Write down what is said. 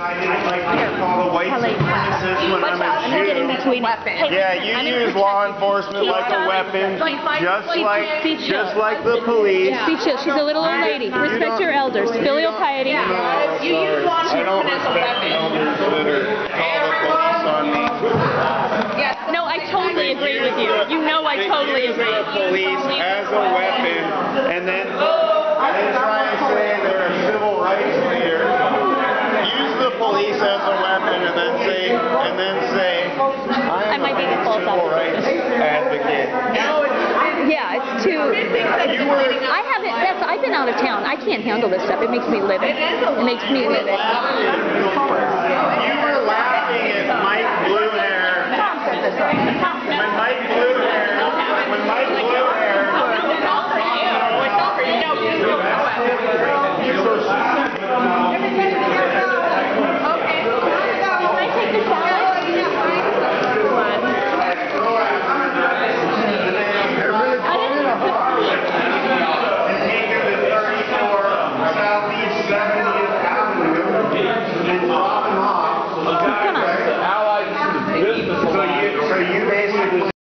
I didn't like to call the white supremacists when I'm a Jew. Yeah, you use law enforcement like a weapon, just like, just like the police. Speech, she's a little old lady. Respect your elders. Filial piety. You use law don't enforcement as a respect weapon. elders call the police on me. Yes. No, I totally agree with you. You know I totally Use agree. the police as a weapon and then, and then try and say be big false civil advocate. rights advocate. Yeah, it's too. You were, I haven't. That's. I've been out of town. I can't handle this stuff. It makes me livid. It makes me livid.